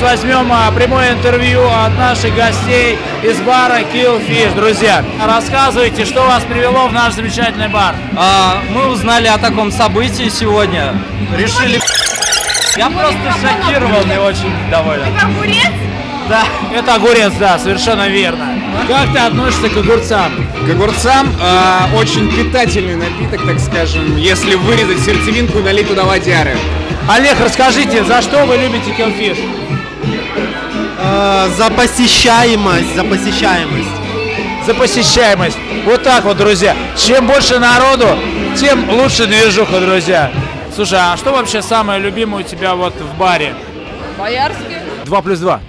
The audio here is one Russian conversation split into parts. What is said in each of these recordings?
возьмем а, прямое интервью от наших гостей из бара Killfish, друзья. Рассказывайте, что вас привело в наш замечательный бар. А, мы узнали о таком событии сегодня. Решили... Я просто шокирован и очень доволен. Это огурец? Да, это огурец, да, совершенно верно. Как ты относишься к огурцам? К огурцам э, очень питательный напиток, так скажем, если вырезать сердцевинку и налить туда водяры. Олег, расскажите, за что вы любите Killfish? Э, за посещаемость, за посещаемость. За посещаемость. Вот так вот, друзья. Чем больше народу, тем лучше движуха, друзья. Слушай, а что вообще самое любимое у тебя вот в баре? Боярский. 2 плюс 2.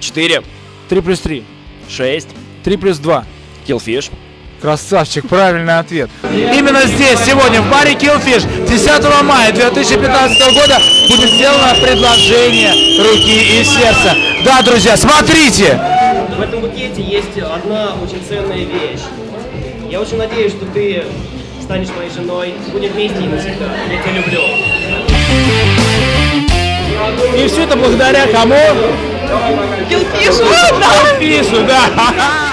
4, 3 плюс 3. 6, 3 плюс 2. Killfish. Красавчик, правильный ответ. Именно здесь, сегодня, в баре Killfish, 10 мая 2015 года будет сделано предложение руки и сердца. Да, друзья, смотрите! В этом букете есть одна очень ценная вещь. Я очень надеюсь, что ты станешь моей женой, будем вместе и навсегда. Я тебя люблю. И все это благодаря кому? Килфишу, Killfish, да.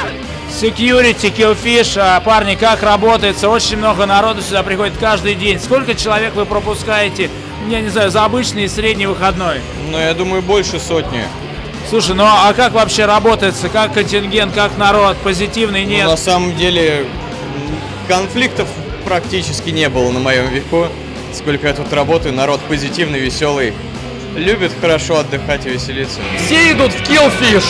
Security, Killfish, а, парни, как работается? Очень много народу сюда приходит каждый день. Сколько человек вы пропускаете, я не знаю, за обычный и средний выходной? Ну, я думаю, больше сотни. Слушай, ну а как вообще работается? Как контингент, как народ? Позитивный, Ну, нет? на самом деле, конфликтов практически не было на моем веку. Сколько я тут работаю, народ позитивный, веселый. Любит хорошо отдыхать и веселиться. Все идут в Killfish.